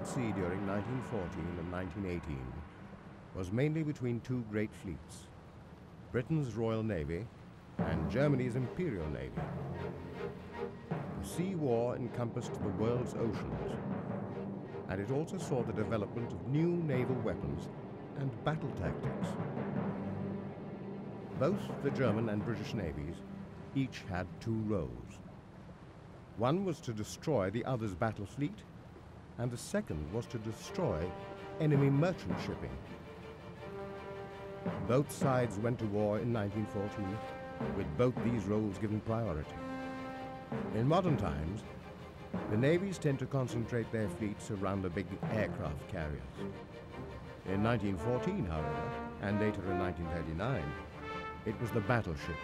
at sea during 1914 and 1918 was mainly between two great fleets, Britain's Royal Navy and Germany's Imperial Navy. The sea war encompassed the world's oceans, and it also saw the development of new naval weapons and battle tactics. Both the German and British navies each had two roles. One was to destroy the other's battle fleet, and the second was to destroy enemy merchant shipping. Both sides went to war in 1914, with both these roles given priority. In modern times, the navies tend to concentrate their fleets around the big aircraft carriers. In 1914, however, and later in 1939, it was the battleship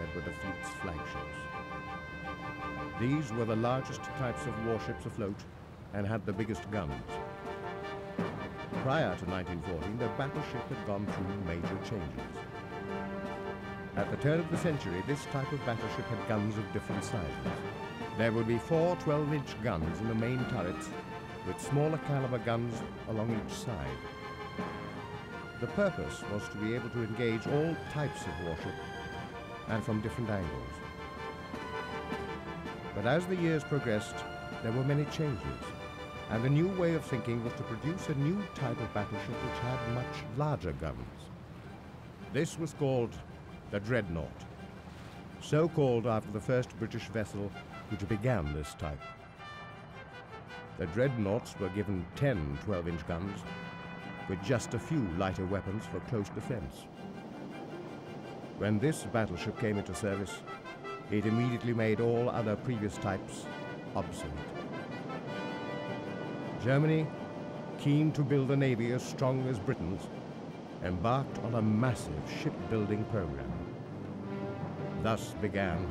that were the fleet's flagships. These were the largest types of warships afloat and had the biggest guns. Prior to 1914, the battleship had gone through major changes. At the turn of the century, this type of battleship had guns of different sizes. There would be four 12-inch guns in the main turrets, with smaller caliber guns along each side. The purpose was to be able to engage all types of warship and from different angles. But as the years progressed, there were many changes, and a new way of thinking was to produce a new type of battleship which had much larger guns. This was called the Dreadnought, so called after the first British vessel which began this type. The Dreadnoughts were given 10 12-inch guns with just a few lighter weapons for close defense. When this battleship came into service, it immediately made all other previous types obsolete. Germany, keen to build a navy as strong as Britain's, embarked on a massive shipbuilding program. Thus began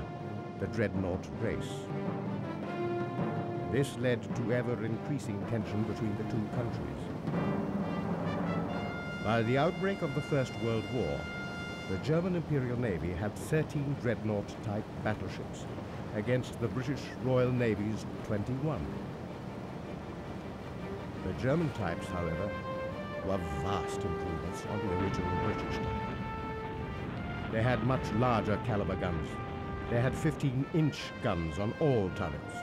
the dreadnought race. This led to ever-increasing tension between the two countries. By the outbreak of the First World War, the German Imperial Navy had 13 dreadnought-type battleships against the British Royal Navy's 21. The German types, however, were vast improvements on the original British type. They had much larger caliber guns. They had 15-inch guns on all turrets.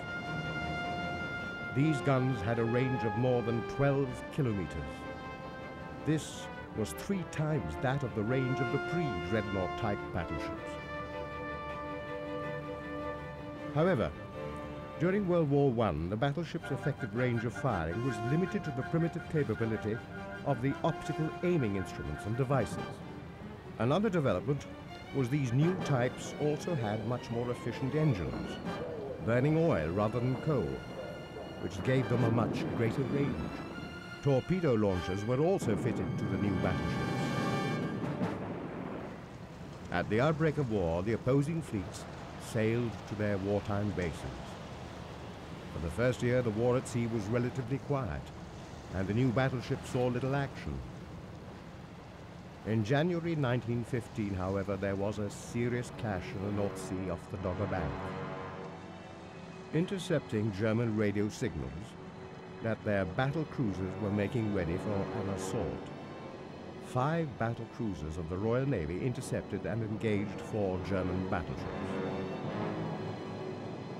These guns had a range of more than 12 kilometers. This was three times that of the range of the pre-Dreadnought type battleships. However, during World War I, the battleship's effective range of firing was limited to the primitive capability of the optical aiming instruments and devices. Another development was these new types also had much more efficient engines, burning oil rather than coal, which gave them a much greater range. Torpedo launchers were also fitted to the new battleships. At the outbreak of war, the opposing fleets sailed to their wartime bases. For the first year, the war at sea was relatively quiet, and the new battleship saw little action. In January 1915, however, there was a serious clash in the North Sea off the Dogger Bank. Intercepting German radio signals, that their battle cruisers were making ready for an assault. Five battle cruisers of the Royal Navy intercepted and engaged four German battleships.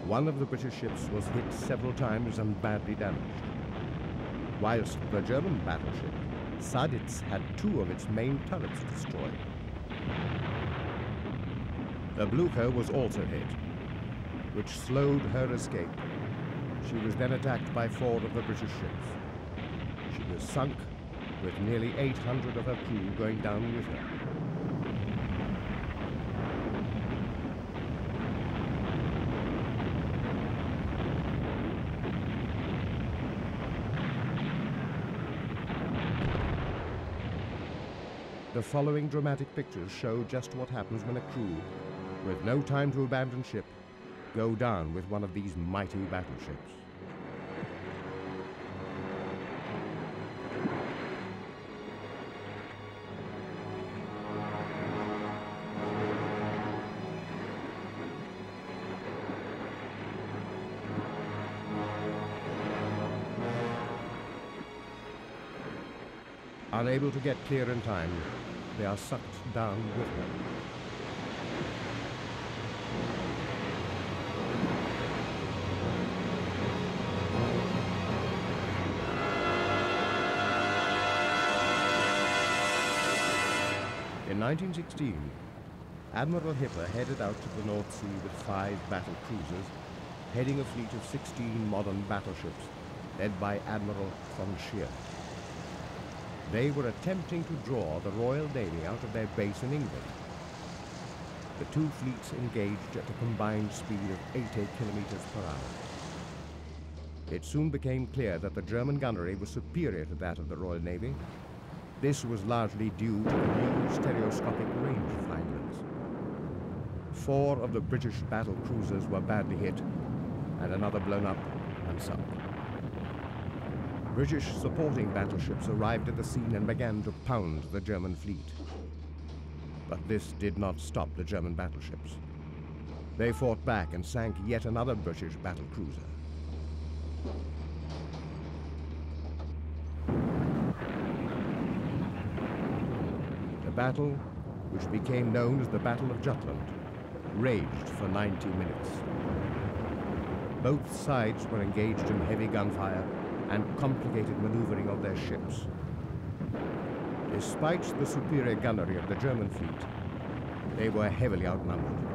One of the British ships was hit several times and badly damaged, whilst the German battleship, Seydlitz, had two of its main turrets destroyed. The Blucher was also hit, which slowed her escape she was then attacked by four of the British ships. She was sunk, with nearly 800 of her crew going down with her. The following dramatic pictures show just what happens when a crew, with no time to abandon ship, go down with one of these mighty battleships. Unable to get clear in time, they are sucked down with her. In 1916, Admiral Hipper headed out to the North Sea with five battle cruisers, heading a fleet of 16 modern battleships led by Admiral von Scheer. They were attempting to draw the Royal Navy out of their base in England. The two fleets engaged at a combined speed of 80 kilometers per hour. It soon became clear that the German gunnery was superior to that of the Royal Navy. This was largely due to the new stereoscopic rangefinders. Four of the British battle cruisers were badly hit, and another blown up and sunk. British supporting battleships arrived at the scene and began to pound the German fleet. But this did not stop the German battleships. They fought back and sank yet another British battle cruiser. The battle, which became known as the Battle of Jutland, raged for 90 minutes. Both sides were engaged in heavy gunfire and complicated maneuvering of their ships. Despite the superior gunnery of the German fleet, they were heavily outnumbered.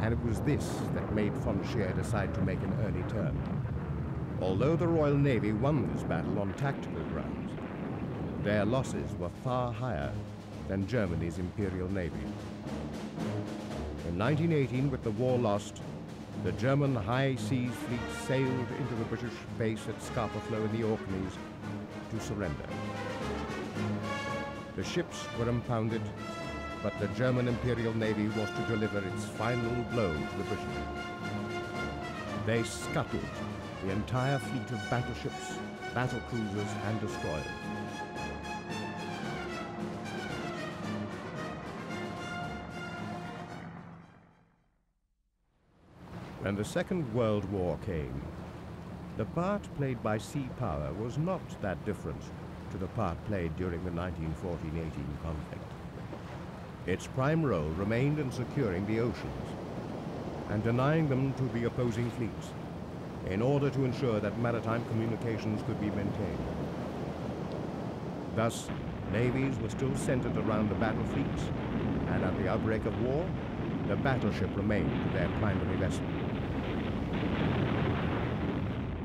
And it was this that made von Scheer decide to make an early turn. Although the Royal Navy won this battle on tactical grounds, their losses were far higher than Germany's Imperial Navy. In 1918, with the war lost, the German High Seas Fleet sailed into the British base at Flow in the Orkneys to surrender. The ships were impounded, but the German Imperial Navy was to deliver its final blow to the British. They scuttled the entire fleet of battleships, battle cruisers, and destroyers. When the Second World War came, the part played by sea power was not that different to the part played during the 1914-18 conflict. Its prime role remained in securing the oceans and denying them to the opposing fleets in order to ensure that maritime communications could be maintained. Thus, navies were still centered around the battle fleets, and at the outbreak of war, the battleship remained their primary vessel.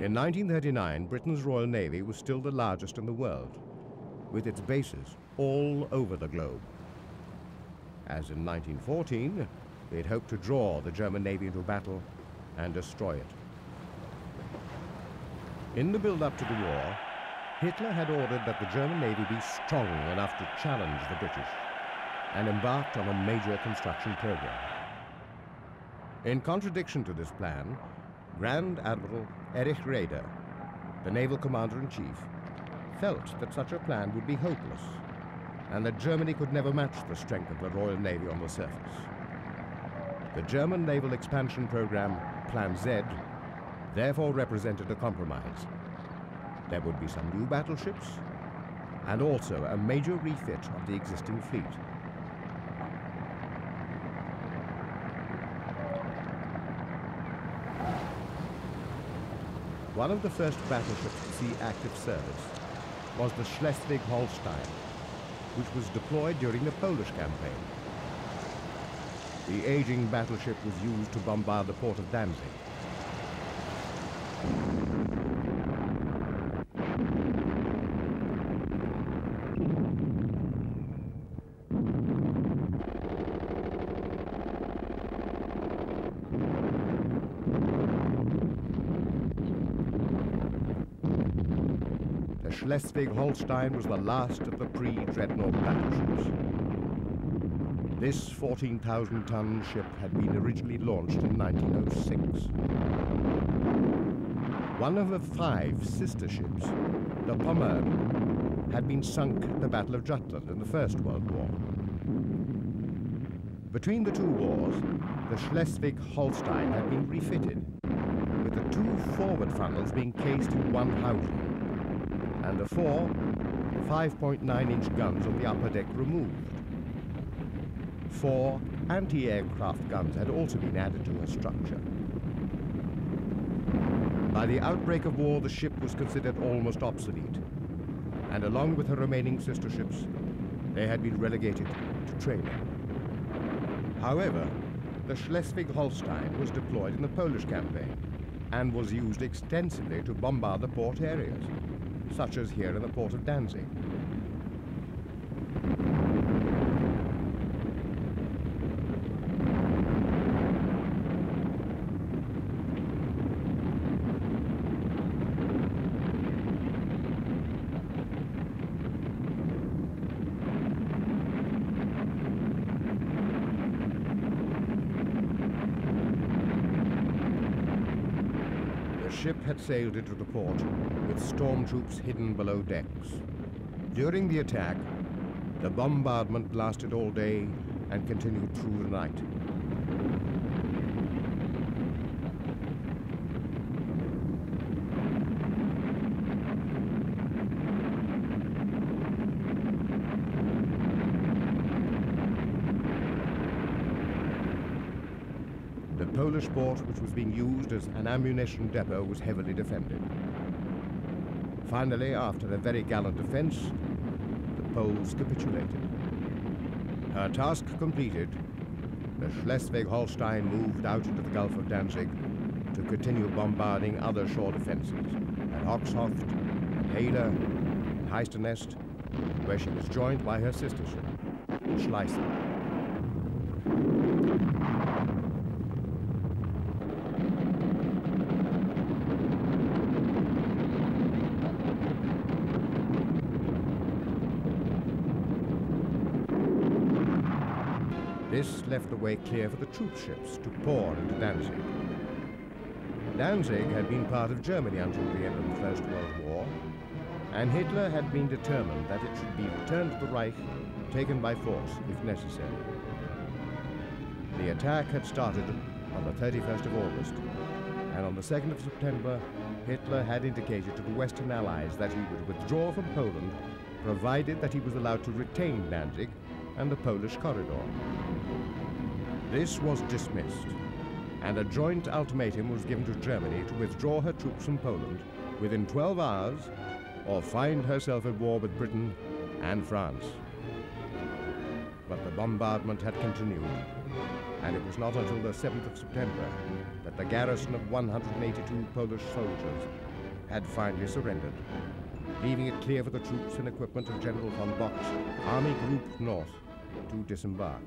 In 1939, Britain's Royal Navy was still the largest in the world, with its bases all over the globe. As in 1914, it hoped to draw the German Navy into battle and destroy it. In the build-up to the war, Hitler had ordered that the German Navy be strong enough to challenge the British and embarked on a major construction program. In contradiction to this plan, Grand Admiral Erich Raeder, the naval commander-in-chief, felt that such a plan would be hopeless and that Germany could never match the strength of the Royal Navy on the surface. The German naval expansion program, Plan Z, therefore represented a compromise. There would be some new battleships and also a major refit of the existing fleet. One of the first battleships to see active service was the Schleswig-Holstein, which was deployed during the Polish campaign. The aging battleship was used to bombard the port of Danzig. Schleswig-Holstein was the last of the pre-Dreadnought battleships. This 14,000-ton ship had been originally launched in 1906. One of the five sister ships, the Pommern, had been sunk at the Battle of Jutland in the First World War. Between the two wars, the Schleswig-Holstein had been refitted, with the two forward funnels being cased in one housing. And the four 5.9-inch guns on the upper deck removed. Four anti-aircraft guns had also been added to her structure. By the outbreak of war, the ship was considered almost obsolete, and along with her remaining sister ships, they had been relegated to training. However, the Schleswig-Holstein was deployed in the Polish campaign and was used extensively to bombard the port areas, such as here in the port of Danzig. ship had sailed into the port with storm troops hidden below decks. During the attack, the bombardment lasted all day and continued through the night. Polish port, which was being used as an ammunition depot, was heavily defended. Finally, after a very gallant defense, the Poles capitulated. Her task completed, the Schleswig-Holstein moved out into the Gulf of Danzig to continue bombarding other shore defenses at Oxhoft, Hader, and Heisternest, where she was joined by her sister ship, Schlesien. This left the way clear for the troop ships to pour into Danzig. Danzig had been part of Germany until the end of the First World War, and Hitler had been determined that it should be returned to the Reich, taken by force if necessary. The attack had started on the 31st of August, and on the 2nd of September, Hitler had indicated to the Western Allies that he would withdraw from Poland, provided that he was allowed to retain Danzig and the Polish corridor. This was dismissed, and a joint ultimatum was given to Germany to withdraw her troops from Poland within 12 hours or find herself at war with Britain and France. But the bombardment had continued, and it was not until the 7th of September that the garrison of 182 Polish soldiers had finally surrendered, leaving it clear for the troops and equipment of General von Bock's Army Group North to disembark.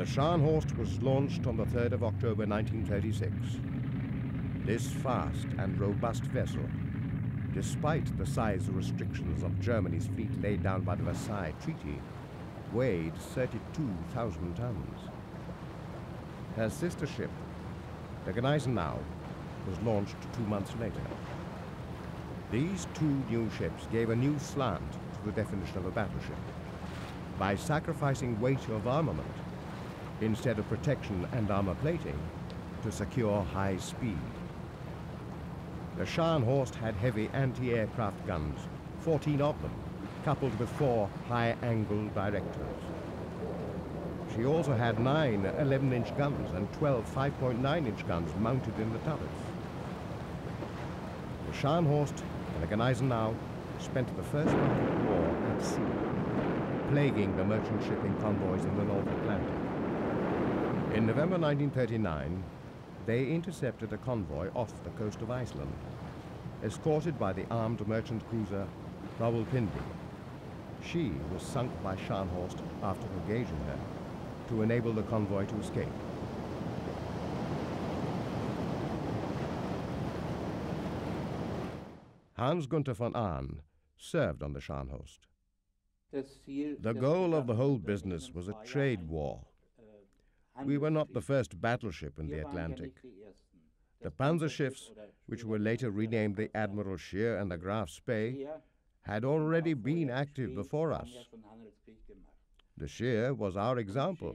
The Scharnhorst was launched on the 3rd of October 1936. This fast and robust vessel, despite the size restrictions of Germany's fleet laid down by the Versailles Treaty, weighed 32,000 tons. Her sister ship, the Gneisenau, was launched two months later. These two new ships gave a new slant to the definition of a battleship. By sacrificing weight of armament, instead of protection and armor plating to secure high speed. The Scharnhorst had heavy anti-aircraft guns, 14 of them, coupled with four high-angle directors. She also had nine 11-inch guns and 12 5.9-inch guns mounted in the turrets. The Scharnhorst and the Gneisenau spent the first month of the war at sea, plaguing the merchant shipping convoys in the North Atlantic. In November 1939, they intercepted a convoy off the coast of Iceland, escorted by the armed merchant cruiser Rawalpindi. She was sunk by Scharnhorst after engaging her to enable the convoy to escape. Hans Gunther von Ahn served on the Scharnhorst. The goal of the whole business was a trade war. We were not the first battleship in the Atlantic. The Panzerschiffs, which were later renamed the Admiral Scheer and the Graf Spee, had already been active before us. The Scheer was our example,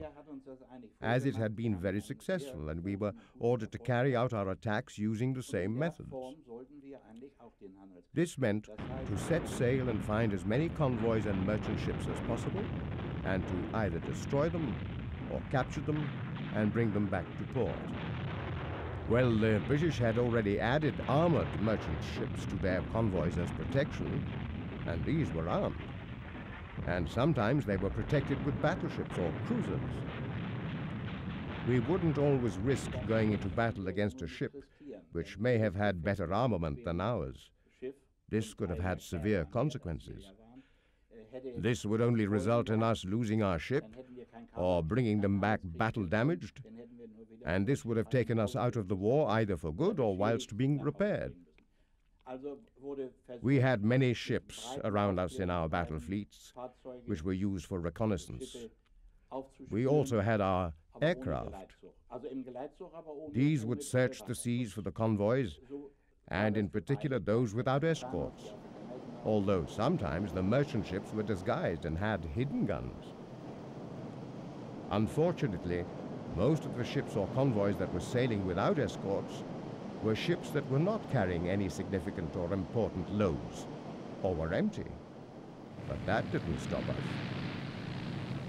as it had been very successful, and we were ordered to carry out our attacks using the same methods. This meant to set sail and find as many convoys and merchant ships as possible, and to either destroy them or capture them and bring them back to port. Well, the British had already added armored merchant ships to their convoys as protection, and these were armed. And sometimes they were protected with battleships or cruisers. We wouldn't always risk going into battle against a ship which may have had better armament than ours. This could have had severe consequences. This would only result in us losing our ship or bringing them back battle damaged, and this would have taken us out of the war either for good or whilst being repaired. We had many ships around us in our battle fleets, which were used for reconnaissance. We also had our aircraft. These would search the seas for the convoys, and in particular those without escorts, although sometimes the merchant ships were disguised and had hidden guns. Unfortunately, most of the ships or convoys that were sailing without escorts were ships that were not carrying any significant or important loads, or were empty. But that didn't stop us.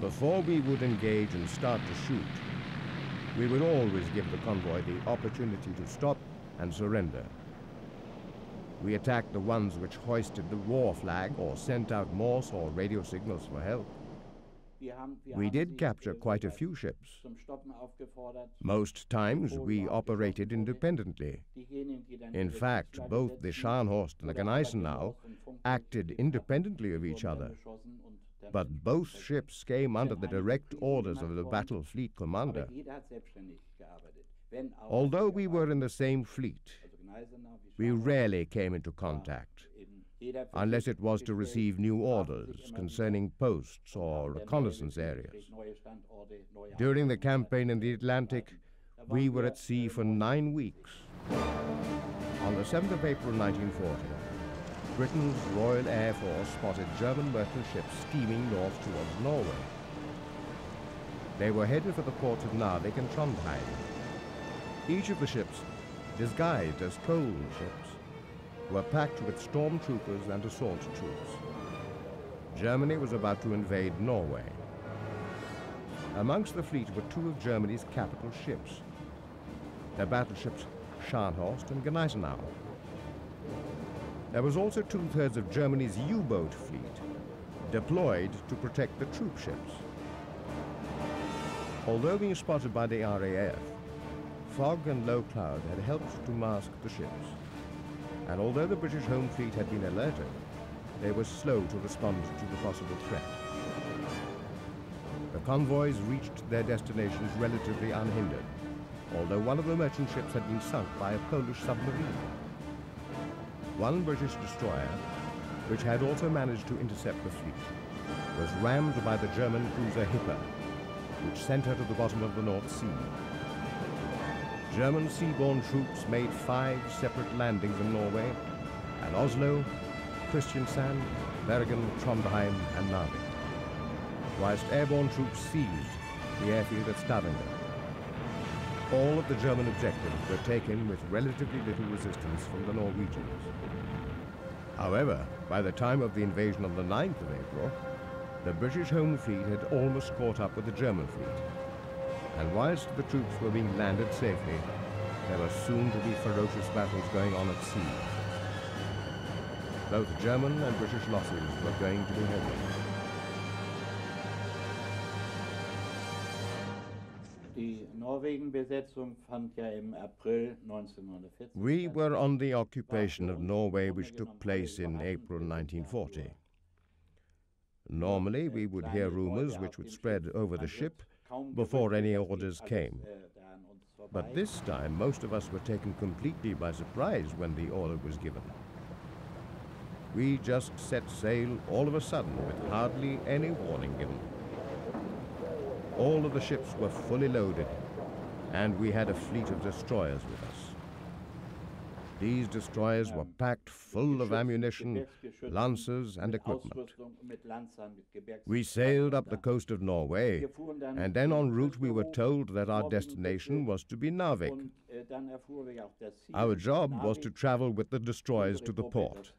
Before we would engage and start to shoot, we would always give the convoy the opportunity to stop and surrender. We attacked the ones which hoisted the war flag or sent out Morse or radio signals for help. We did capture quite a few ships. Most times we operated independently. In fact, both the Scharnhorst and the Gneisenau acted independently of each other. But both ships came under the direct orders of the battle fleet commander. Although we were in the same fleet, we rarely came into contact unless it was to receive new orders concerning posts or reconnaissance areas. During the campaign in the Atlantic, we were at sea for nine weeks. On the 7th of April 1940, Britain's Royal Air Force spotted German merchant ships steaming north towards Norway. They were headed for the ports of Narvik and Trondheim. Each of the ships, disguised as coal ships, were packed with stormtroopers and assault troops. Germany was about to invade Norway. Amongst the fleet were two of Germany's capital ships, their battleships Scharnhorst and Gneisenau. There was also two-thirds of Germany's U-boat fleet deployed to protect the troop ships. Although being spotted by the RAF, fog and low cloud had helped to mask the ships and although the British Home Fleet had been alerted, they were slow to respond to the possible threat. The convoys reached their destinations relatively unhindered, although one of the merchant ships had been sunk by a Polish submarine. One British destroyer, which had also managed to intercept the fleet, was rammed by the German cruiser Hipper, which sent her to the bottom of the North Sea. German seaborne troops made five separate landings in Norway, at Oslo, Kristiansand, Bergen, Trondheim and Narvik, whilst airborne troops seized the airfield at Stavanger. All of the German objectives were taken with relatively little resistance from the Norwegians. However, by the time of the invasion on the 9th of April, the British Home Fleet had almost caught up with the German fleet, and whilst the troops were being landed safely, there were soon to be ferocious battles going on at sea. Both German and British losses were going to be heavy. We were on the occupation of Norway which took place in April 1940. Normally, we would hear rumors which would spread over the ship before any orders came. But this time, most of us were taken completely by surprise when the order was given. We just set sail all of a sudden with hardly any warning given. All of the ships were fully loaded, and we had a fleet of destroyers with us. These destroyers were packed full of ammunition, lancers, and equipment. We sailed up the coast of Norway, and then en route we were told that our destination was to be Narvik. Our job was to travel with the destroyers to the port,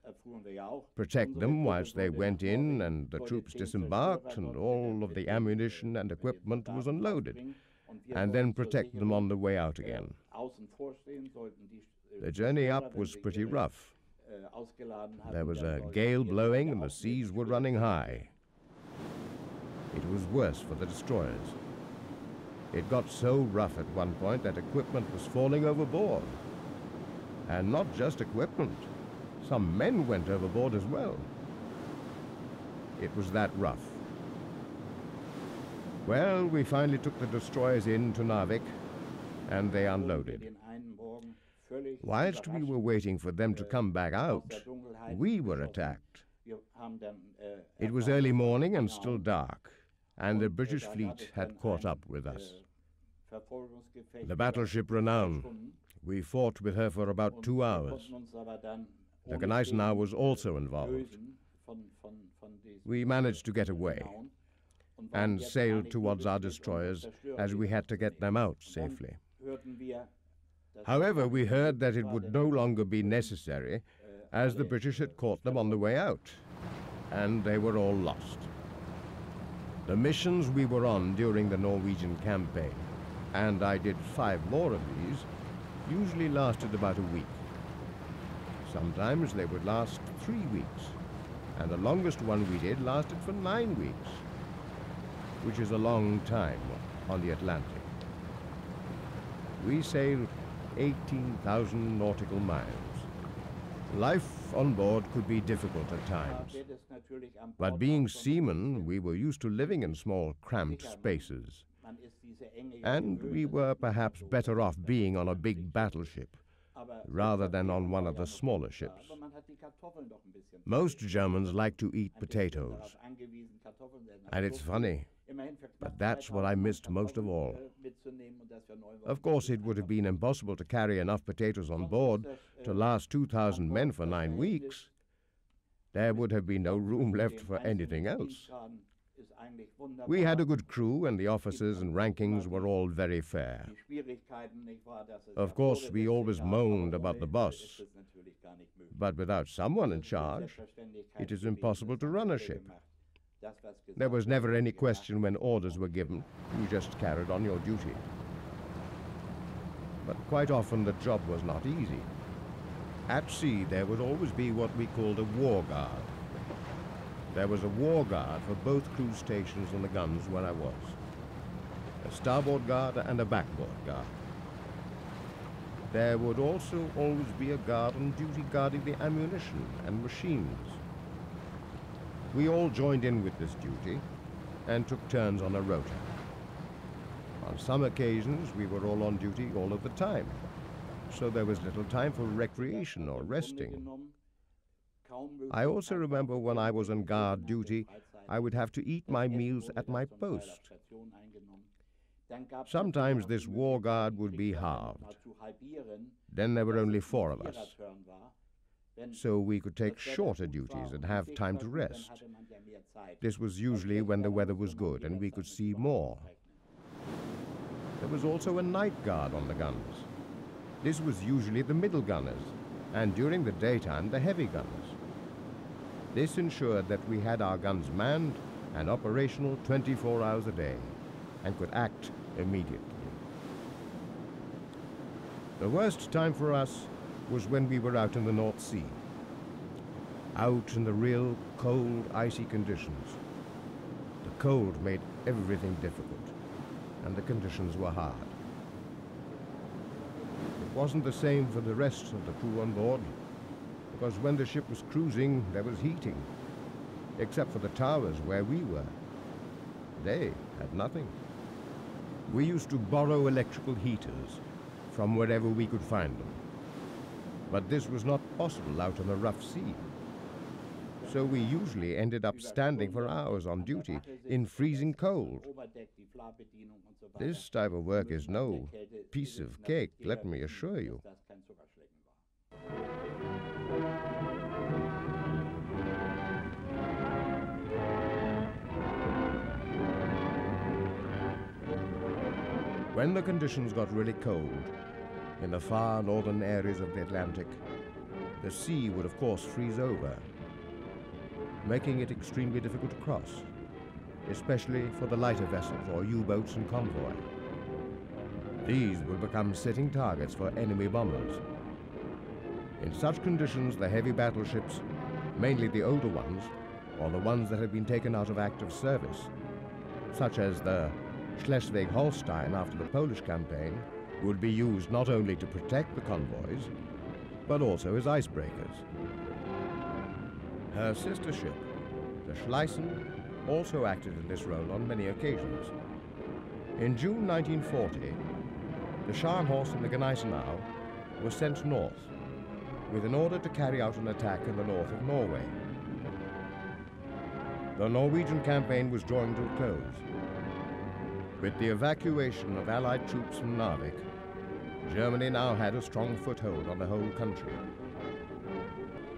protect them whilst they went in and the troops disembarked and all of the ammunition and equipment was unloaded, and then protect them on the way out again. The journey up was pretty rough. There was a gale blowing and the seas were running high. It was worse for the destroyers. It got so rough at one point that equipment was falling overboard. And not just equipment. Some men went overboard as well. It was that rough. Well, we finally took the destroyers in to Narvik, and they unloaded. Whilst we were waiting for them to come back out, we were attacked. It was early morning and still dark, and the British fleet had caught up with us. The battleship Renown, we fought with her for about two hours. The Gneisenau was also involved. We managed to get away and sailed towards our destroyers as we had to get them out safely. However, we heard that it would no longer be necessary as the British had caught them on the way out, and they were all lost. The missions we were on during the Norwegian campaign, and I did five more of these, usually lasted about a week. Sometimes they would last three weeks, and the longest one we did lasted for nine weeks, which is a long time on the Atlantic. We sailed 18,000 nautical miles. Life on board could be difficult at times. But being seamen, we were used to living in small, cramped spaces. And we were perhaps better off being on a big battleship rather than on one of the smaller ships. Most Germans like to eat potatoes. And it's funny, but that's what I missed most of all. Of course, it would have been impossible to carry enough potatoes on board to last 2,000 men for nine weeks. There would have been no room left for anything else. We had a good crew, and the officers and rankings were all very fair. Of course, we always moaned about the boss, but without someone in charge, it is impossible to run a ship. There was never any question when orders were given. You just carried on your duty. But quite often the job was not easy. At sea, there would always be what we called a war guard. There was a war guard for both crew stations and the guns where I was. A starboard guard and a backboard guard. There would also always be a guard on duty guarding the ammunition and machines. We all joined in with this duty and took turns on a rota. On some occasions, we were all on duty all of the time, so there was little time for recreation or resting. I also remember when I was on guard duty, I would have to eat my meals at my post. Sometimes this war guard would be halved. Then there were only four of us so we could take shorter duties and have time to rest. This was usually when the weather was good and we could see more. There was also a night guard on the guns. This was usually the middle gunners, and during the daytime, the heavy gunners. This ensured that we had our guns manned and operational 24 hours a day and could act immediately. The worst time for us was when we were out in the North Sea. Out in the real cold, icy conditions. The cold made everything difficult, and the conditions were hard. It wasn't the same for the rest of the crew on board, because when the ship was cruising, there was heating, except for the towers where we were. They had nothing. We used to borrow electrical heaters from wherever we could find them but this was not possible out on the rough sea. so we usually ended up standing for hours on duty in freezing cold. This type of work is no piece of cake, let me assure you. When the conditions got really cold, in the far northern areas of the Atlantic, the sea would of course freeze over, making it extremely difficult to cross, especially for the lighter vessels or U-boats and convoy. These would become sitting targets for enemy bombers. In such conditions, the heavy battleships, mainly the older ones, or the ones that had been taken out of active service, such as the Schleswig-Holstein after the Polish campaign would be used not only to protect the convoys, but also as icebreakers. Her sister ship, the Schlesien, also acted in this role on many occasions. In June 1940, the Scharnhorst and the Gneisenau were sent north with an order to carry out an attack in the north of Norway. The Norwegian campaign was drawing to a close. With the evacuation of Allied troops from Narvik, Germany now had a strong foothold on the whole country.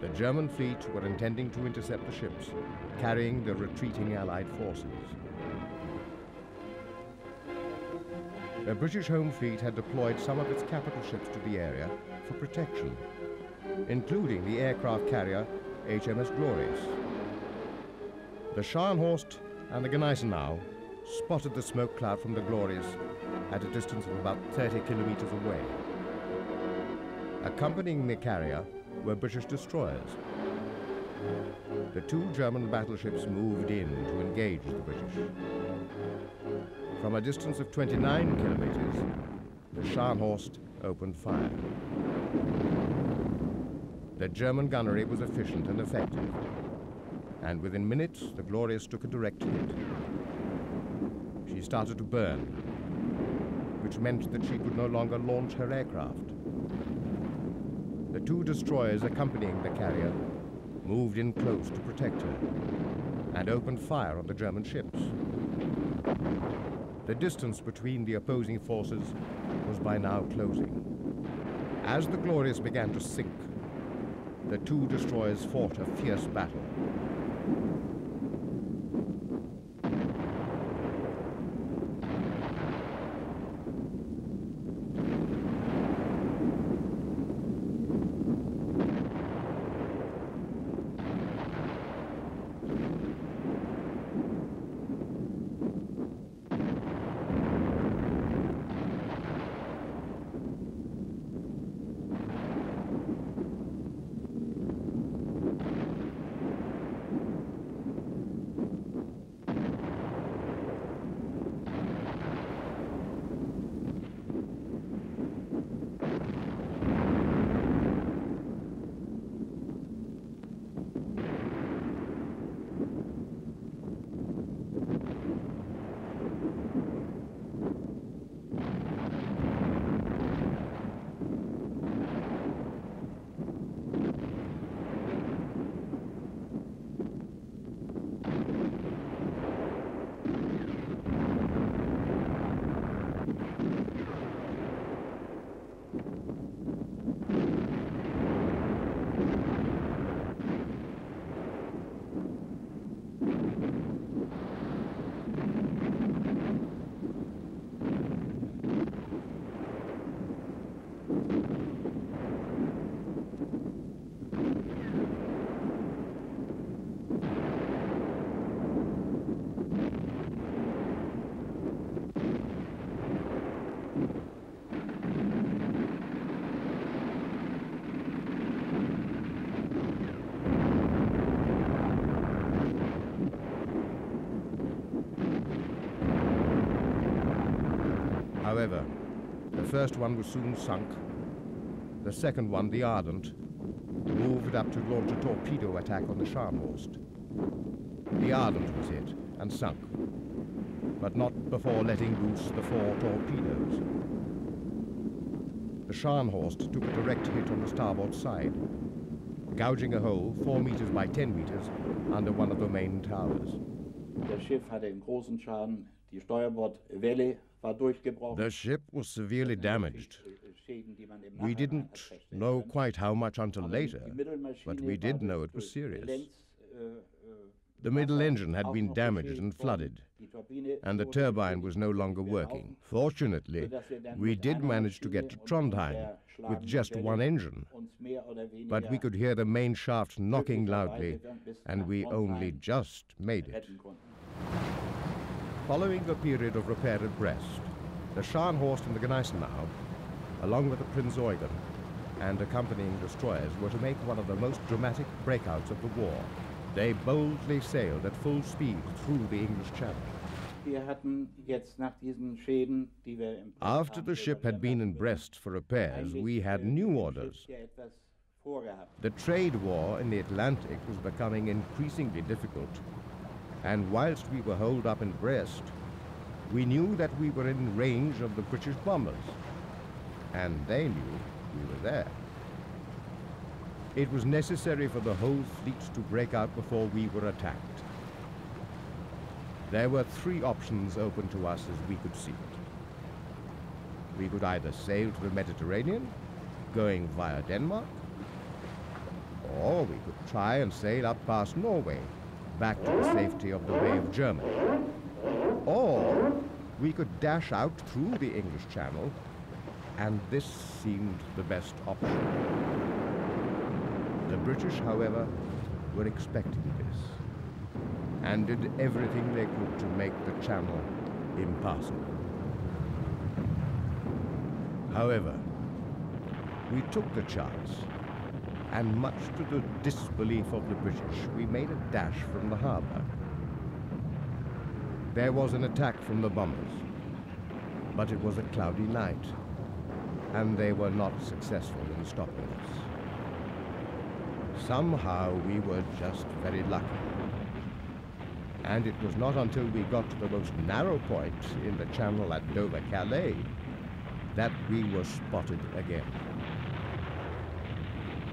The German fleet were intending to intercept the ships carrying the retreating Allied forces. The British Home Fleet had deployed some of its capital ships to the area for protection, including the aircraft carrier HMS Glorious. The Scharnhorst and the Gneisenau spotted the smoke cloud from the Glorious at a distance of about 30 kilometers away. Accompanying the carrier were British destroyers. The two German battleships moved in to engage the British. From a distance of 29 kilometers, the Scharnhorst opened fire. The German gunnery was efficient and effective, and within minutes the Glorious took a direct hit she started to burn, which meant that she could no longer launch her aircraft. The two destroyers accompanying the carrier moved in close to protect her and opened fire on the German ships. The distance between the opposing forces was by now closing. As the Glorious began to sink, the two destroyers fought a fierce battle. First one was soon sunk. The second one, the Ardent, moved up to launch a torpedo attack on the Scharnhorst. The Ardent was hit and sunk, but not before letting loose the four torpedoes. The Scharnhorst took a direct hit on the starboard side. gouging a hole 4 meters by 10 meters under one of the main towers. Das Schiff hatte einen großen Schaden. Die Steuerbordwelle. The ship was severely damaged. Schäden, die man im We didn't know quite how much until later, but we did know it was serious. Lenz, äh, äh, The middle engine had been damaged and flooded, and the turbine was no longer working. Fortunately, sodass wir dann we did manage to get to Trondheim with just one engine, uns mehr oder but we could hear the main shaft knocking loudly, glücklicherweise dann bis and we only just made it. Following a period of repair at Brest, the Scharnhorst and the Gneisenau, along with the Prinz Eugen and accompanying destroyers, were to make one of the most dramatic breakouts of the war. They boldly sailed at full speed through the English Channel. Wir hatten jetzt nach diesen Schäden, die wir im After the ship had been in Brest for repairs, we had new orders. The trade war in the Atlantic was becoming increasingly difficult, and whilst we were holed up in Brest, we knew that we were in range of the British bombers, and they knew we were there. It was necessary for the whole fleet to break out before we were attacked. There were three options open to us as we could see it. We could either sail to the Mediterranean, going via Denmark, or we could try and sail up past Norway, back to the safety of the Bay of Germany. Or we could dash out through the English Channel, and this seemed the best option. The British, however, were expecting this, and did everything they could to make the channel impassable. However, we took the chance, and much to the disbelief of the British, we made a dash from the harbour. There was an attack from the bombers, but it was a cloudy night, and they were not successful in stopping us. Somehow we were just very lucky. And it was not until we got to the most narrow point in the channel at Dover Calais that we were spotted again.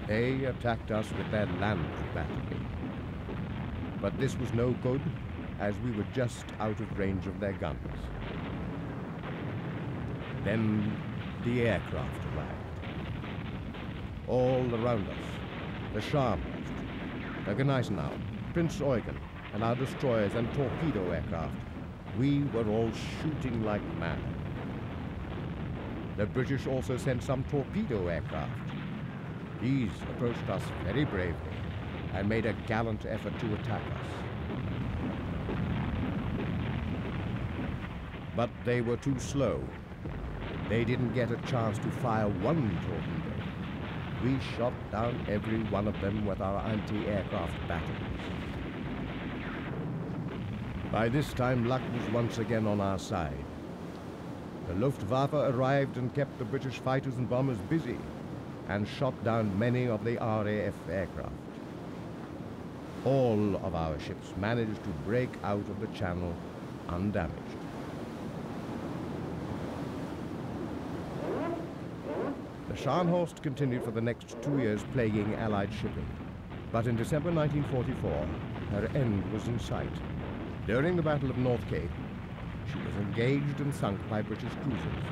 They attacked us with their land battery. But this was no good, as we were just out of range of their guns. Then the aircraft arrived. All around us, the Scharnhorst, the Gneisenau, Prinz Eugen, and our destroyers and torpedo aircraft, we were all shooting like mad. The British also sent some torpedo aircraft. These approached us very bravely and made a gallant effort to attack us. But they were too slow. They didn't get a chance to fire one torpedo. We shot down every one of them with our anti-aircraft batteries. By this time, luck was once again on our side. The Luftwaffe arrived and kept the British fighters and bombers busy and shot down many of the RAF aircraft. All of our ships managed to break out of the channel undamaged. The Scharnhorst continued for the next two years plaguing Allied shipping. But in December 1944, her end was in sight. During the Battle of North Cape, she was engaged and sunk by British cruisers.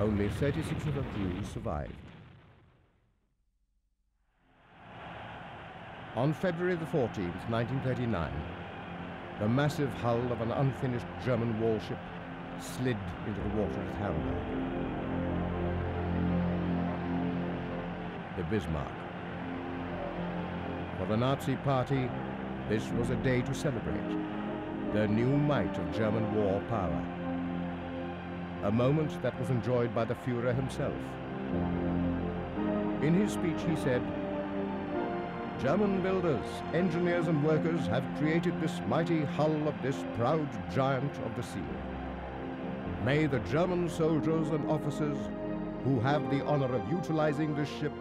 Only 36 of her crew survived. On February the 14th, 1939, the massive hull of an unfinished German warship slid into the water at Hamburg. The Bismarck. For the Nazi Party, this was a day to celebrate the new might of German war power. A moment that was enjoyed by the Fuhrer himself. In his speech, he said, German builders, engineers, and workers have created this mighty hull of this proud giant of the sea. May the German soldiers and officers who have the honor of utilizing this ship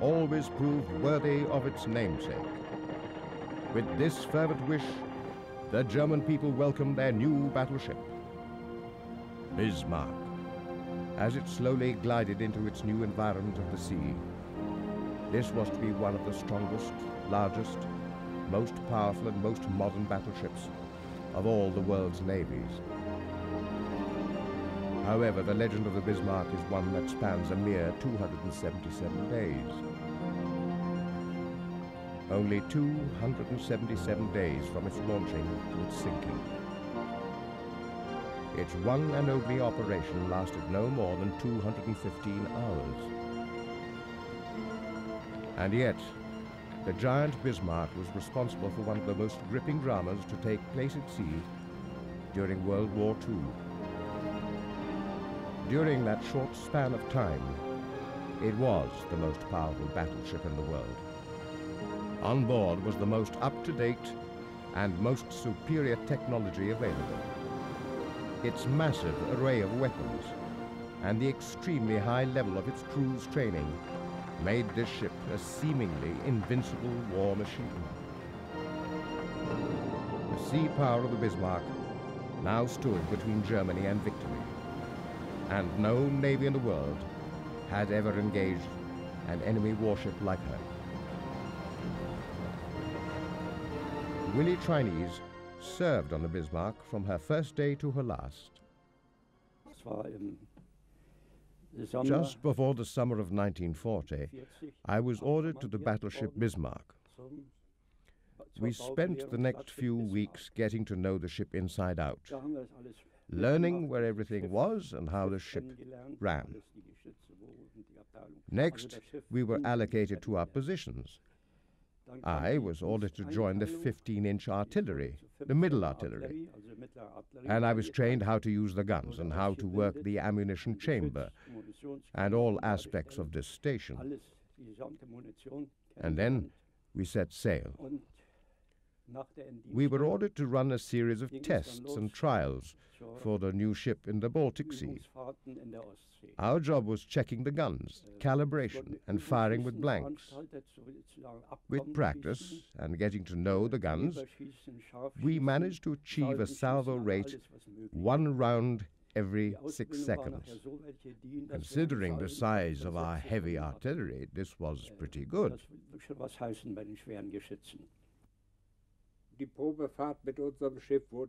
always prove worthy of its namesake. With this fervent wish, the German people welcome their new battleship, Bismarck, as it slowly glided into its new environment of the sea. This was to be one of the strongest, largest, most powerful and most modern battleships of all the world's navies. However, the legend of the Bismarck is one that spans a mere 277 days. Only 277 days from its launching to its sinking. Its one and only operation lasted no more than 215 hours. And yet, the giant Bismarck was responsible for one of the most gripping dramas to take place at sea during World War II. During that short span of time, it was the most powerful battleship in the world. On board was the most up-to-date and most superior technology available. Its massive array of weapons and the extremely high level of its crew's training made this ship a seemingly invincible war machine. The sea power of the Bismarck now stood between Germany and victory, and no navy in the world had ever engaged an enemy warship like her. Willie Chinese served on the Bismarck from her first day to her last. Just before the summer of 1940, I was ordered to the battleship Bismarck. We spent the next few weeks getting to know the ship inside out, learning where everything was and how the ship ran. Next, we were allocated to our positions. I was ordered to join the 15-inch artillery, the middle artillery, and I was trained how to use the guns and how to work the ammunition chamber and all aspects of this station. And then we set sail. Und nach der We were ordered to run a series of ging es dann tests and trials for the new ship in the Baltic Sea. Übungsfahrten in der Ostsee. Our job was checking the guns, Äh, calibration, and firing with blanks. With practice and getting to know the äh, guns, we managed to achieve a salvo rate alles, was möglich one round every six seconds. nachher so weit gediehen, dass wir Considering the size of our heavy artillery, this was Äh, pretty good.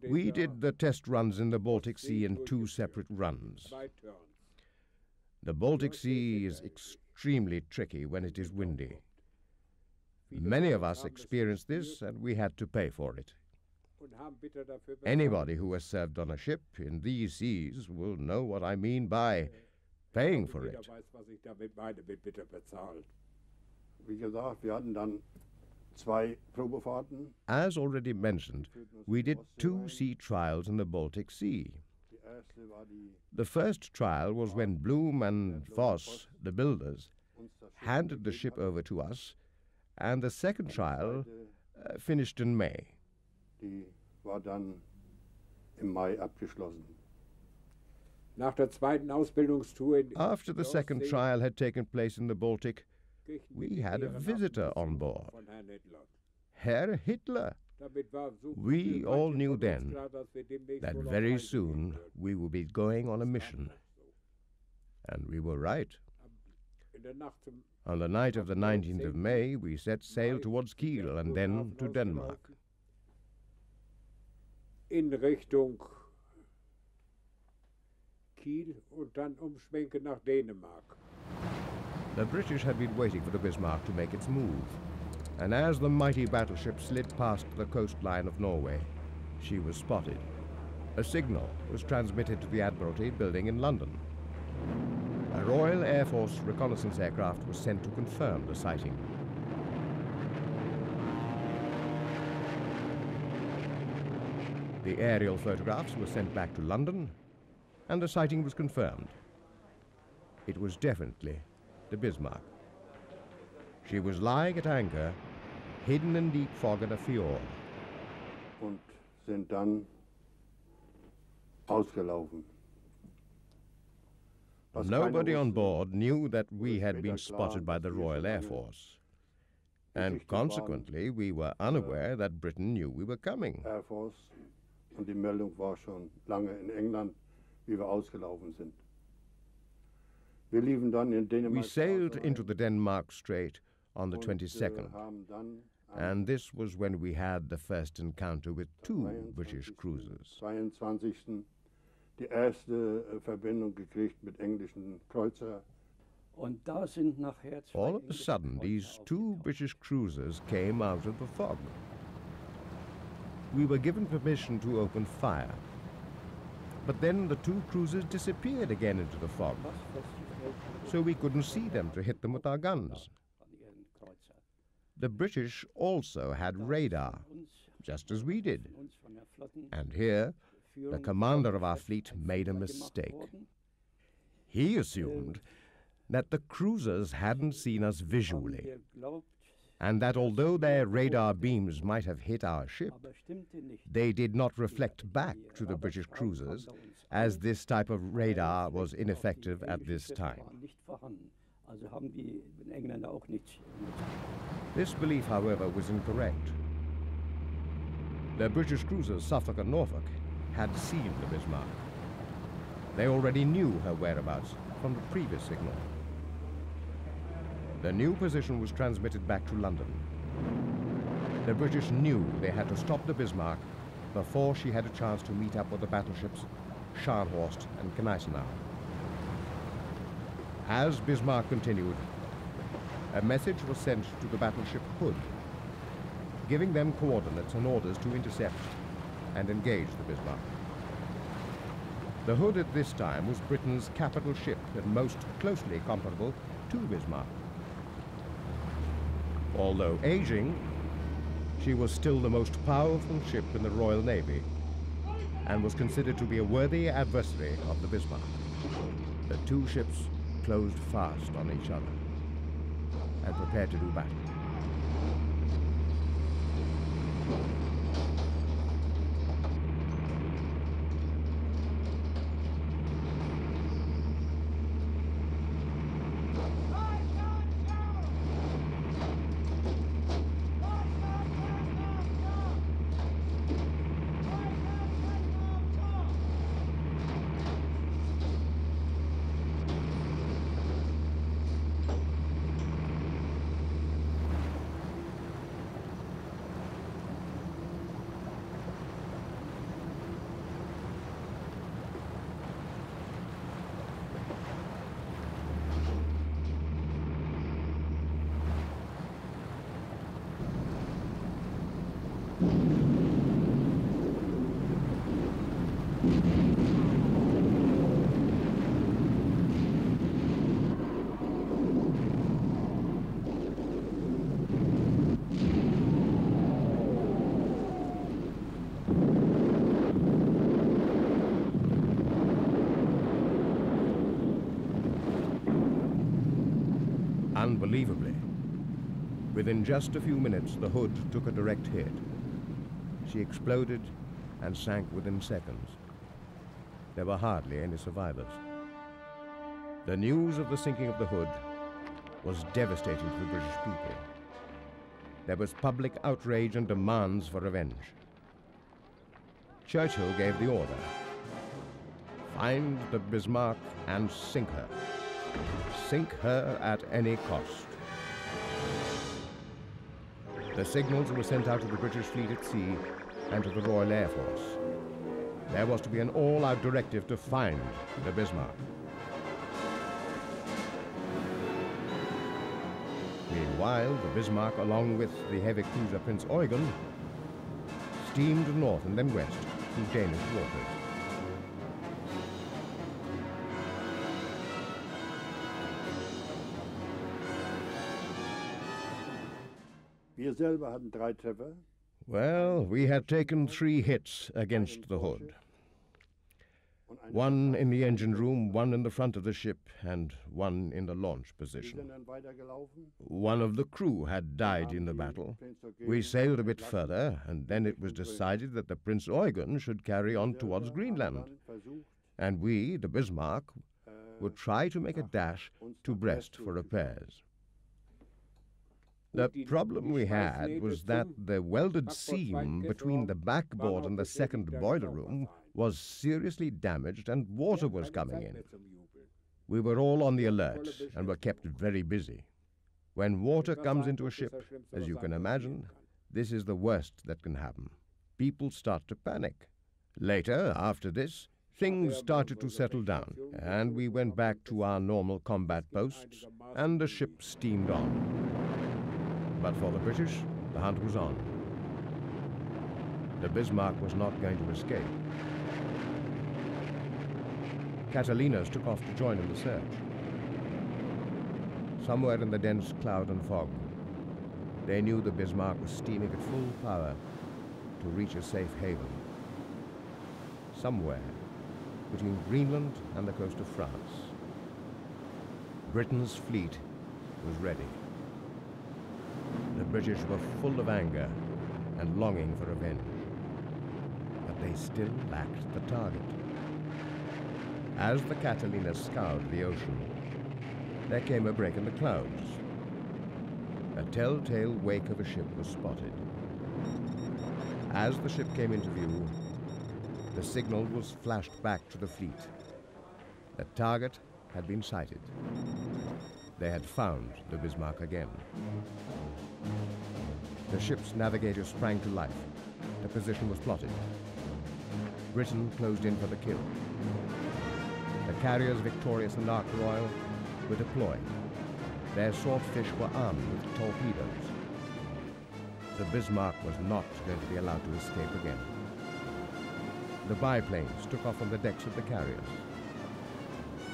We did the test runs in the Baltic Sea in two separate runs. The Baltic Sea is extremely tricky when it is windy. Many of us experienced this, and we had to pay for it. und haben bitter dafür bezahlt. Anybody who has served on a ship in these seas will know what I mean by äh, paying for it. weiß, was ich damit meine, mit bitter bezahlt. Wie gesagt, wir hatten dann zwei Probefahrten. As already mentioned, we did two sea trials in the Baltic Sea. Die erste war die The first trial was when Blohm and Voss, the builders, uns das Schiff handed the ship over to us, and the second trial uh, finished in May. die war dann im Mai abgeschlossen. Nach der zweiten Ausbildungstour in After the second trial had taken place in the Baltic, we had a visitor on board. Von Herrn Hitler. Herr Hitler. Damit war so We all knew then klar, dass wir demnächst that very soon we would be going on a mission. And we were right. In der Nacht zum On the night of the 19th of May, we set sail towards Kiel and then to Denmark. in Richtung Kiel und dann umschwenken nach Dänemark. The British had been waiting for the Bismarck to make its move. And as the mighty battleship slid past the coastline of Norway, she was spotted. A signal was transmitted to the Admiralty building in London. A Royal Air Force reconnaissance aircraft was sent to confirm the sighting. The aerial photographs were sent back to London, and the sighting was confirmed. It was definitely the Bismarck. She was lying at anchor, hidden in deep fog in a fjord. Und sind dann ausgelaufen. Nobody on board knew that we had been spotted by the Royal Air er Force. And consequently, we were unaware that Britain knew we were coming. Air Force. Und die Meldung war schon lange in England, wie wir ausgelaufen sind. Wir liefen dann in Dänemark. We sailed into the Denmark Strait on the 22nd. Äh, haben dann am And this was when we had the first encounter with two British cruisers. die erste äh, Verbindung gekriegt mit englischen Kreuzer. Und da sind nachher zwei All of a sudden, these two. British cruisers came out of the fog. We were given permission to open fire. But then the two cruisers disappeared again into the fog, Was festgestellt wurde, so we couldn't see them to hit them with our guns. The British also had radar, just as we did. And here, the commander of our fleet made a mistake. He assumed that the cruisers hadn't seen us visually, and that although their radar beams might have hit our ship, they did not reflect back to the British cruisers, as this type of radar äh, was ineffective at this time. Nicht vorhanden. Also haben die Engländer auch nicht. This belief, however, was incorrect. The British cruisers Suffolk and Norfolk had seen the Bismarck. They already knew her whereabouts from the previous signal. The new position was transmitted back to London. The British knew they had to stop the Bismarck before she had a chance to meet up with the battleships Scharnhorst and Gneisenau. As Bismarck continued, a message was sent to the battleship Hood, giving them coordinates and orders to intercept and engage the Bismarck. The Hood at this time was Britain's capital ship and most closely comparable to Bismarck. Although aging, she was still the most powerful ship in the Royal Navy and was considered to be a worthy adversary of the Bismarck. The two ships closed fast on each other and prepared to do battle. Unbelievably, within just a few minutes, the hood took a direct hit. She exploded and sank within seconds. There were hardly any survivors. The news of the sinking of the hood was devastating to the British people. There was public outrage and demands for revenge. Churchill gave the order find the Bismarck and sink her. Sink her at any cost. The signals were sent out to the British fleet at sea and to the Royal Air Force. There was to be an all-out directive to find the Bismarck. Meanwhile, the Bismarck, along with the heavy cruiser Prinz Eugen, steamed north and then west through Danish waters. Wir selber hatten drei Treffer. Well, we had taken three hits against the hood. One in the engine room, one in the front of the ship, and one in the launch position. sind dann weitergelaufen. One of the crew had died in the battle. We sailed a bit further, and then it was decided that the Prinz Eugen should carry on towards Greenland, and we, the Bismarck, would try to make a dash to Brest for repairs. The problem we had was that the welded seam between the backboard and the second boiler room was seriously damaged and water was coming in. We were all on the alert and were kept very busy. When water comes into a ship, as you can imagine, this is the worst that can happen. People start to panic. Later, after this, things started to settle down, and we went back to our normal combat posts, and the ship steamed on. But for the British, the hunt was on. The Bismarck was not going to escape. Catalinas took off to join in the search. Somewhere in the dense cloud and fog, they knew the Bismarck was steaming at full power to reach a safe haven. Somewhere between Greenland and the coast of France. Britain's fleet was ready. The British were full of anger and longing for revenge. But they still lacked the target. As the Catalina scoured the ocean, there came a break in the clouds. A telltale wake of a ship was spotted. As the ship came into view, the signal was flashed back to the fleet. The target had been sighted. They had found the Bismarck again. The ship's navigator sprang to life. The position was plotted. Britain closed in for the kill. The carriers Victorious and Ark Royal were deployed. Their swordfish were armed with torpedoes. The Bismarck was not going to be allowed to escape again. The biplanes took off from the decks of the carriers.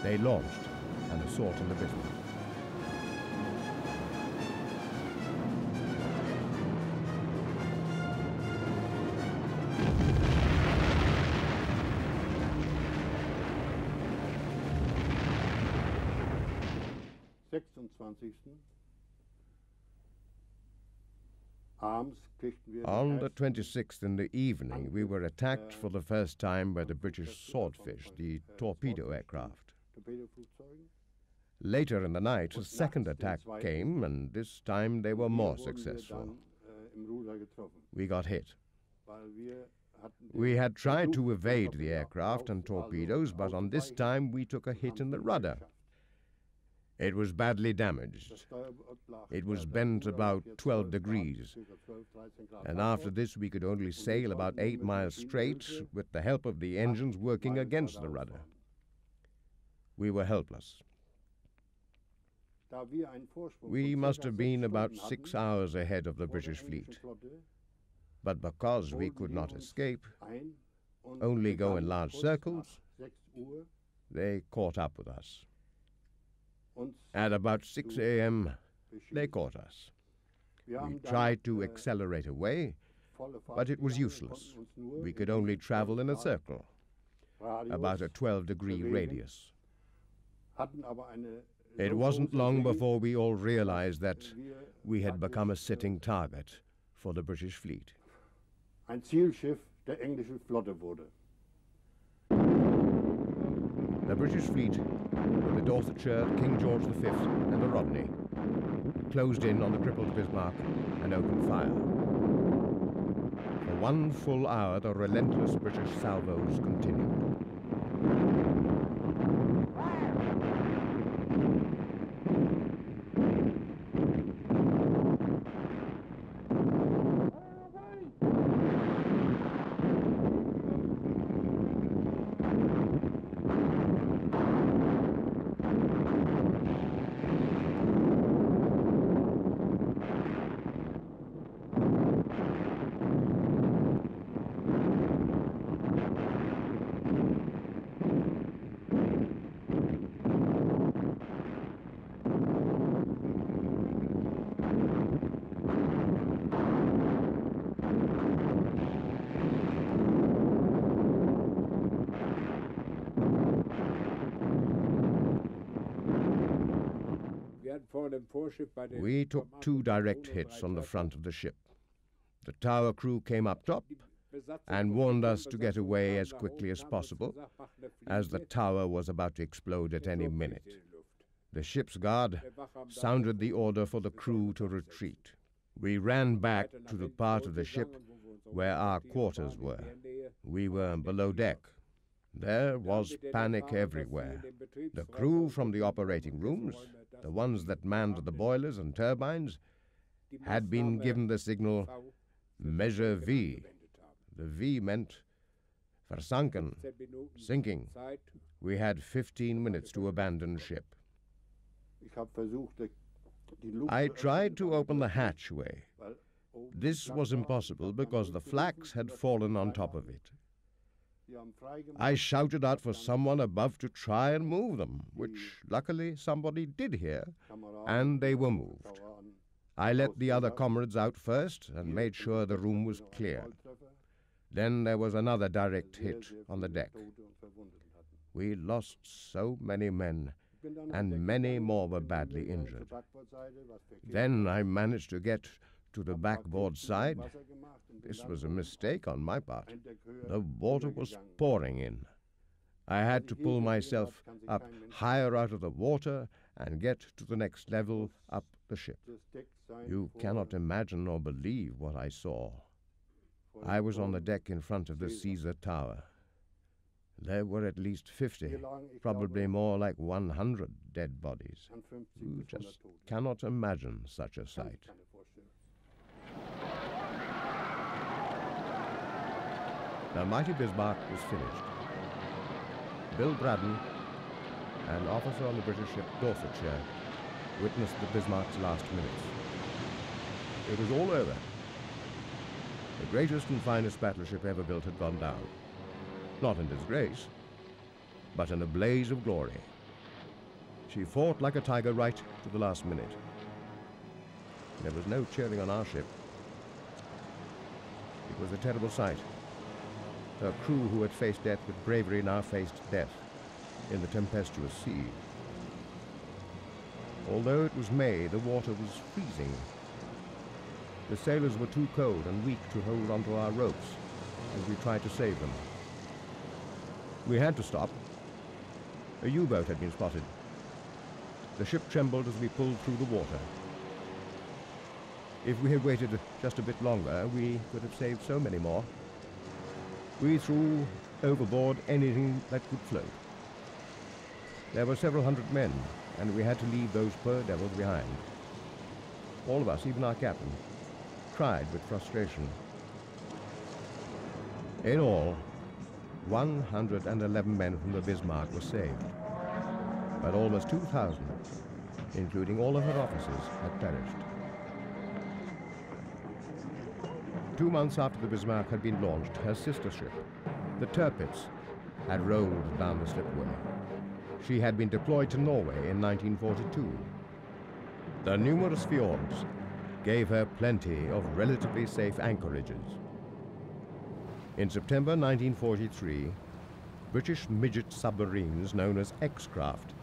They launched an assault on the Bismarck. On the 26th in the evening, we were attacked for the first time by the British Swordfish, the torpedo aircraft. Later in the night, a second attack came, and this time they were more successful. Dann, im Ruder getroffen, We got hit. weil wir hatten den We had tried to evade the aircraft and torpedoes, but on this time we took a hit in the rudder. It was badly damaged. It was bent about 12 degrees. circa 12, 13 Grad And after this, we could only sail about eight miles straight with the help of the engines working against the rudder. We were helpless. We must have been about six hours ahead of the British fleet. But because we could not escape, only go in large circles. nach 6 Uhr they caught up with us. At about 6 a.m., they caught us. We tried to äh, accelerate away, but it was useless. konnten uns nur We could only travel in a circle, about a 12 degree radius. hatten aber eine It wasn't long before we all realized that we had become a äh, sitting target for the British fleet. ein Zielschiff der englischen Flotte wurde. The British fleet, with the Dorsetshire, King George V, and the Rodney, closed in on the crippled Bismarck and opened fire. For one full hour, the relentless British salvos continued. We took two direct hits on the front of the ship. The tower crew came up top and warned us to get away as quickly as possible, as the tower was about to explode at any minute. The ship's guard sounded the order for the crew to retreat. We ran back to the part of the ship where our quarters were. We were below deck. There was panic everywhere. The crew from the operating rooms, the ones that manned the boilers and turbines, had been given the signal Measure V. The V meant versunken, sinking. We had 15 minutes to abandon ship. I tried to open the hatchway. This was impossible because the flax had fallen on top of it. I shouted out for someone above to try and move them, which luckily somebody did hear, and they were moved. I let the other comrades out first and made sure the room was clear. Then there was another direct hit on the deck. We lost so many men, and many more were badly injured. Then I managed to get to the backboard side. This was a mistake on my part. The water was pouring in. I had to pull myself up higher out of the water and get to the next level up the ship. You cannot imagine or believe what I saw. I was on the deck in front of the Caesar Tower. There were at least 50, probably more like 100 dead bodies. You just cannot imagine such a sight. The mighty Bismarck was finished. Bill Braddon, an officer on the British ship Dorsetshire, witnessed the Bismarck's last minutes. It was all over. The greatest and finest battleship ever built had gone down. Not in disgrace, but in a blaze of glory. She fought like a tiger right to the last minute. There was no cheering on our ship. Was a terrible sight. Her crew who had faced death with bravery now faced death in the tempestuous sea. Although it was May, the water was freezing. The sailors were too cold and weak to hold onto our ropes as we tried to save them. We had to stop. A U-boat had been spotted. The ship trembled as we pulled through the water. If we had waited just a bit longer, we could have saved so many more. We threw overboard anything that could float. There were several hundred men, and we had to leave those poor devils behind. All of us, even our captain, cried with frustration. In all, 111 men from the Bismarck were saved, but almost 2,000, including all of her officers, had perished. Two months after the Bismarck had been launched, her sister ship, the Tirpitz, had rolled down the slipway. She had been deployed to Norway in 1942. The numerous fjords gave her plenty of relatively safe anchorages. In September 1943, British midget submarines known as X-Craft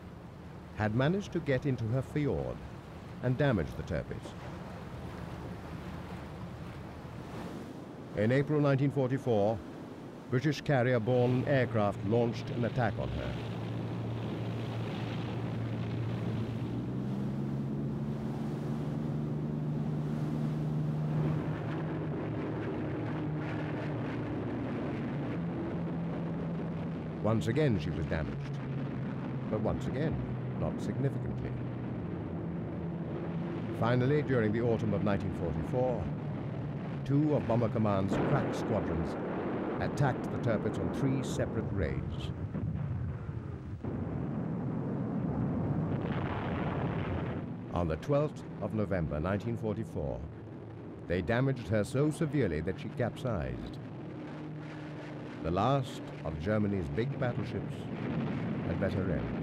had managed to get into her fjord and damage the Tirpitz. In April 1944, British carrier-borne aircraft launched an attack on her. Once again she was damaged, but once again, not significantly. Finally, during the autumn of 1944, two of Bomber Command's crack squadrons attacked the Tirpitz on three separate raids. On the 12th of November 1944, they damaged her so severely that she capsized. The last of Germany's big battleships had better end.